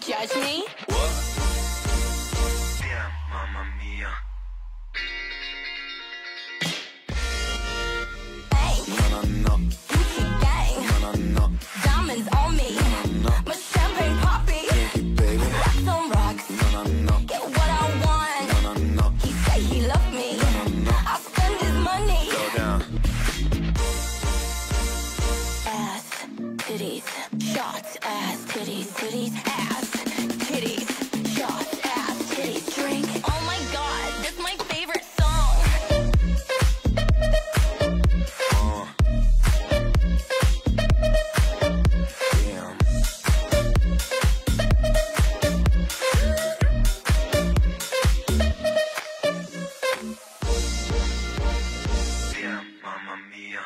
Judge me. shots, ass, titties, titties, ass, titties, shots, ass, titties, drink. Oh my god, that's my favorite song. Uh. Damn. Damn, Mamma mia.